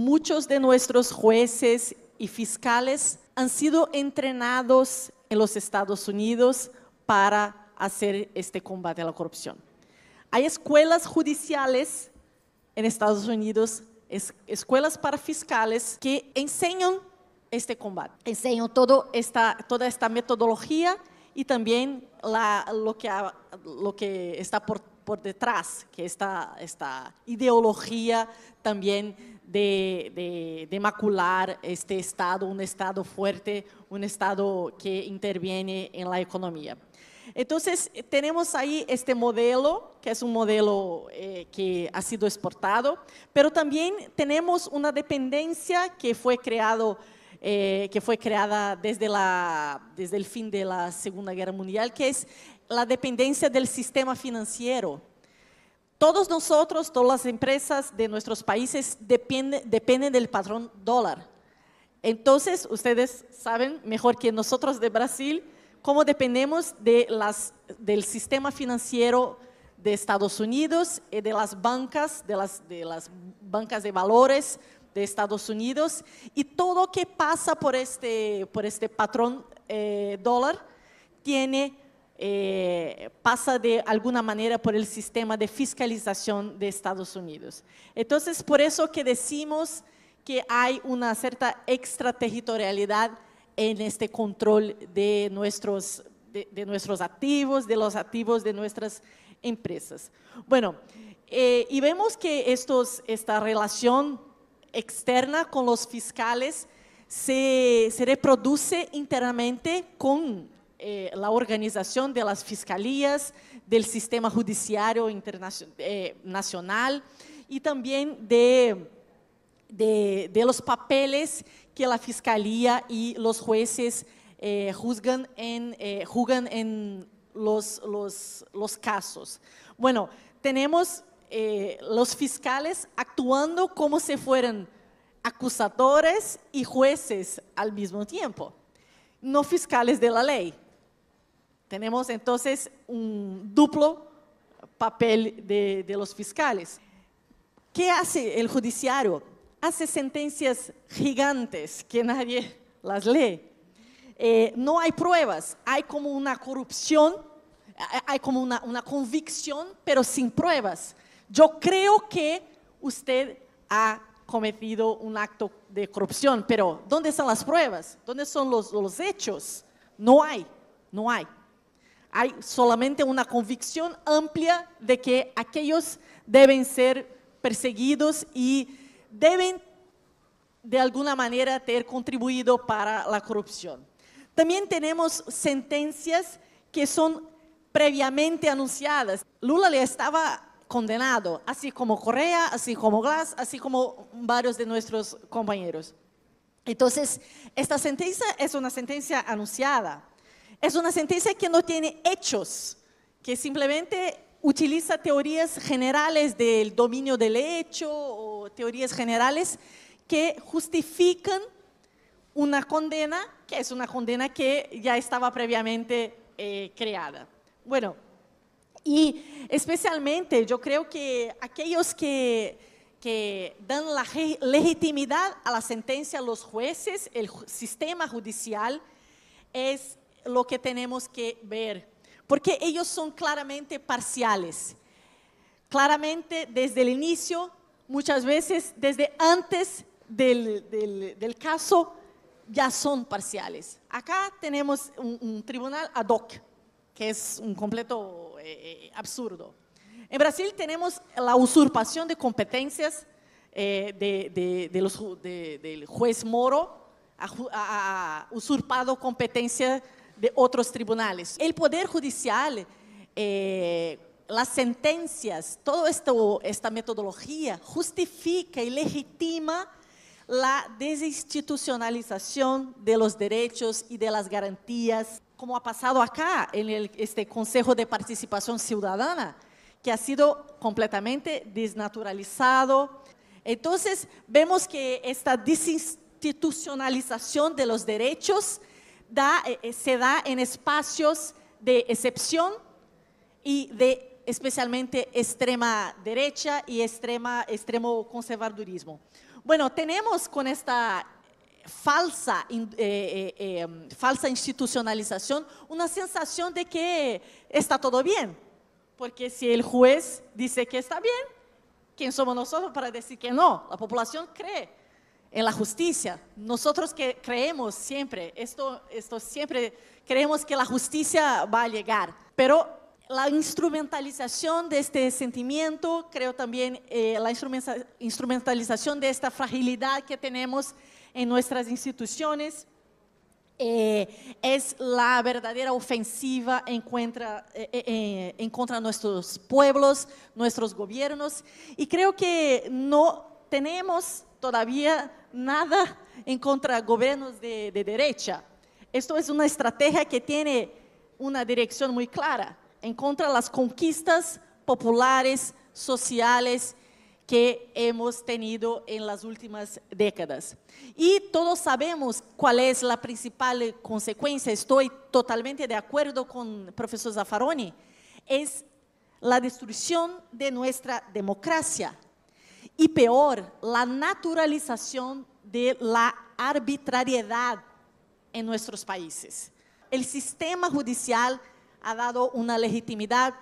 Muchos de nuestros jueces y fiscales han sido entrenados en los Estados Unidos para hacer este combate a la corrupción. Hay escuelas judiciales en Estados Unidos, escuelas para fiscales que enseñan este combate, enseñan todo esta, toda esta metodología y también lo, que, lo que está por, por detrás, que esta, esta ideología también de, de, macular este Estado, un Estado fuerte, un Estado que interviene en la economía. Entonces, tenemos ahí este modelo, que es un modelo eh, que ha sido exportado, pero también tenemos una dependencia que fue, creado, eh, que fue creada desde, la, desde el fin de la Segunda Guerra Mundial, que es la dependencia del sistema financiero. Todos nosotros, todas las empresas de nuestros países dependen, del patrón dólar. Entonces, ustedes saben mejor que nosotros de Brasil cómo dependemos del sistema financiero de Estados Unidos y de las bancas, de las, bancas de valores de Estados Unidos y todo que pasa por este, este patrón eh, dólar tiene eh, pasa de alguna manera por el sistema de fiscalización de Estados Unidos. Entonces, por eso que decimos que hay una cierta extraterritorialidad en este control de nuestros, de, nuestros activos, de los activos de nuestras empresas. Bueno, eh, y vemos que estos, esta relación externa con los fiscales se, se reproduce internamente con eh, la organización de las fiscalías, del sistema judiciario eh, nacional y también de, de, los papeles que la fiscalía y los jueces eh, juzgan en, juzgan en los, los, casos. Bueno, tenemos los fiscales actuando como si fueran acusadores y jueces al mismo tiempo, no fiscales de la ley. Tenemos entonces un duplo papel de, los fiscales. ¿Qué hace el judiciario? Hace sentencias gigantes que nadie las lee. Eh, no hay pruebas, hay como una corrupción, hay como una, una convicción, pero sin pruebas. Yo creo que usted ha cometido un acto de corrupción, pero ¿dónde están las pruebas? ¿Dónde son los, los hechos? No hay, no hay hay solamente una convicción amplia de que aquellos deben ser perseguidos y deben de alguna manera ter contribuido para la corrupción. También tenemos sentencias que son previamente anunciadas. Lula le estaba condenado, así como Correa, así como Glass, así como varios de nuestros compañeros. Entonces, esta sentencia es una sentencia anunciada. Es una sentencia que no tiene hechos, que simplemente utiliza teorías generales del dominio del hecho o teorías generales que justifican una condena, que es una condena que ya estaba previamente eh, creada. Bueno, y especialmente yo creo que aquellos que, que dan la legitimidad a la sentencia, los jueces, el sistema judicial, es lo que tenemos que ver, porque ellos son claramente parciales. Claramente desde el inicio, muchas veces desde antes del, caso, ya son parciales. Acá tenemos un, tribunal ad hoc, que es un completo eh, eh, absurdo. En Brasil tenemos la usurpación de competencias eh, del juez Moro, ha, usurpado competencia de otros tribunales. El Poder Judicial, eh, las sentencias, toda esta metodología justifica y legitima la desinstitucionalización de los derechos y de las garantías, como ha pasado acá en este Consejo de Participación Ciudadana, que ha sido completamente desnaturalizado. Entonces, vemos que esta desinstitucionalización de los derechos eh, eh, se da en espacios de excepción y de especialmente extrema derecha y extrema, extremo conservadurismo. Bueno, tenemos con esta falsa, eh, eh, falsa institucionalización una sensación de que está todo bien. Porque si el juez dice que está bien, ¿quién somos nosotros para decir que no? La población cree en la justicia. Nosotros que creemos siempre, esto, esto siempre creemos que la justicia va a llegar. Pero la instrumentalización de este sentimiento, creo también eh, la instrumentalización de esta fragilidad que tenemos en nuestras instituciones, eh, es la verdadera ofensiva en contra, eh, en contra de nuestros pueblos, nuestros gobiernos. Y creo que no tenemos todavía nada en contra de gobiernos de, de derecha. Esto es una estrategia que tiene una dirección muy clara en contra de las conquistas populares, sociales que hemos tenido en las últimas décadas. Y todos sabemos cuál es la principal consecuencia, estoy totalmente de acuerdo con el profesor Zaffaroni, es la destrucción de nuestra democracia y peor, la naturalización de la arbitrariedad en nuestros países. El sistema judicial ha dado una legitimidad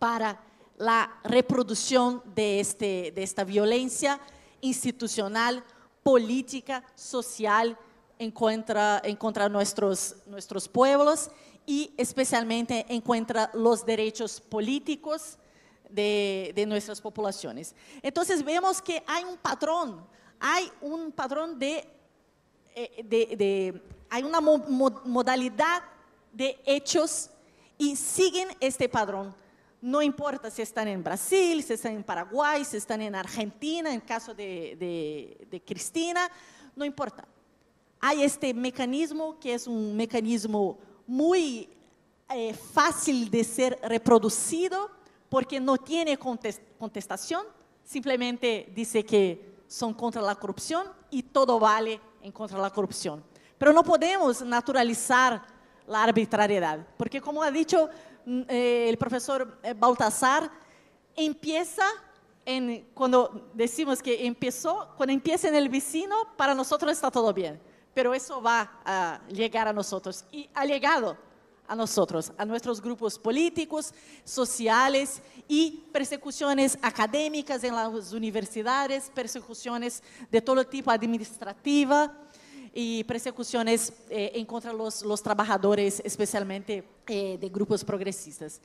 para la reproducción de, este, esta violencia institucional, política, social en contra, en nuestros pueblos y especialmente en contra los derechos políticos de, nuestras poblaciones. Entonces vemos que hay un patrón, hay un patrón de, eh, hay una modalidad de hechos y siguen este padrón. No importa si están en Brasil, si están en Paraguay, si están en Argentina, en caso de, de, Cristina, no importa. Hay este mecanismo que es un mecanismo muy eh, fácil de ser reproducido porque no tiene contestación, simplemente dice que son contra la corrupción y todo vale en contra de la corrupción. Pero no podemos naturalizar la arbitrariedad. Porque como ha dicho mm, eh, el profesor eh, Baltasar, empieza en, cuando decimos que empezó, cuando empieza en el vecino, para nosotros está todo bien. Pero eso va a llegar a nosotros y ha llegado a nosotros, a nuestros grupos políticos, sociales y persecuciones académicas en las universidades, persecuciones de todo tipo administrativa y persecuciones eh, en contra los, los trabajadores, especialmente eh, de grupos progresistas.